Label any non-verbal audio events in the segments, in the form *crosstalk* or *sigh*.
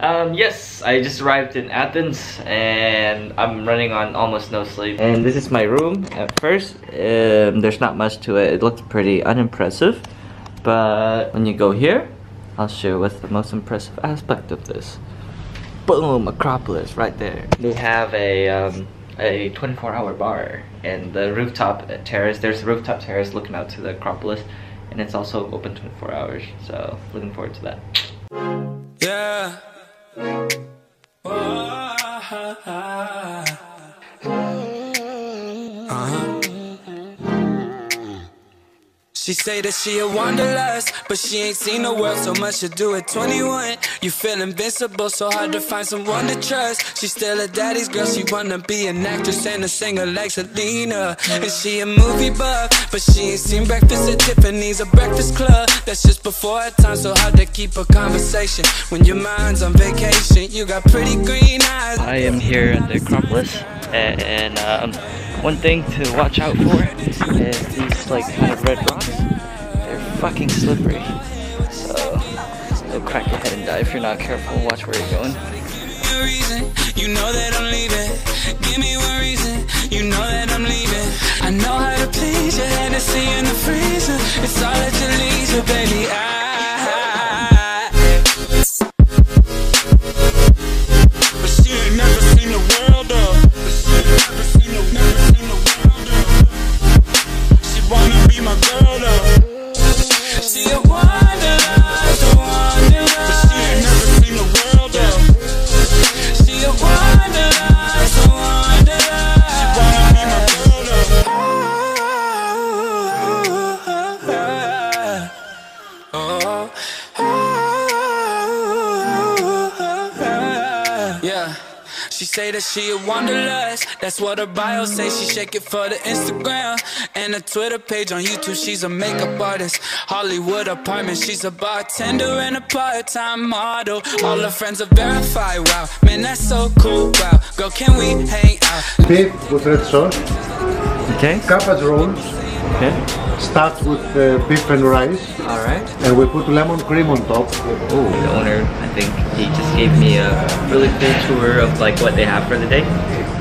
Um, yes, I just arrived in Athens and I'm running on almost no sleep. And this is my room. At first, um, there's not much to it. It looks pretty unimpressive. But when you go here, I'll show you what's the most impressive aspect of this. Boom, Acropolis right there. They have a um, a 24 hour bar and the rooftop terrace, there's a rooftop terrace looking out to the Acropolis and it's also open 24 hours. So looking forward to that. Yeah. Oh, oh, oh. She say that she a wanderlust, but she ain't seen the world so much to do at 21. You feel invincible, so hard to find someone to trust. She still a daddy's girl, she wanna be an actress and a singer like Selena. And she a movie buff, but she ain't seen breakfast at Tiffany's, a breakfast club. That's just before her time, so hard to keep a conversation. When your mind's on vacation, you got pretty green eyes. I am here at the Acropolis, and um, one thing to watch out for is these like kind of red rocks. They're fucking slippery. So they'll crack your head and die if you're not careful. Watch where you're going. You know that I'm leaving. Give me one reason. You know that I'm leaving. I know how to please you. Hennessy in the freezer. It's all at your leisure, baby. I say that she a wanderlust. That's what her bio say. She shake it for the Instagram and a Twitter page on YouTube. She's a makeup artist. Hollywood apartment. She's a bartender and a part-time model. All her friends are verified. Wow, man, that's so cool. Wow, girl, can we hang out? Beef with red sauce. Okay. Cabbage rolls. Okay. Starts with uh, beef and rice. Alright. And we put lemon cream on top. Oh, the owner, I think, he just gave me a really cool tour of like what they have for the day.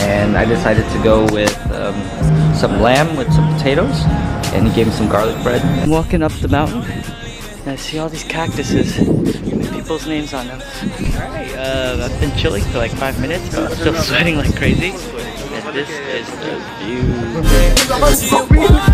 And I decided to go with um, some lamb with some potatoes. And he gave me some garlic bread. I'm walking up the mountain. And I see all these cactuses with people's names on them. Alright, uh, I've been chilling for like five minutes, but I'm still *laughs* sweating like crazy. And this is the view. *laughs*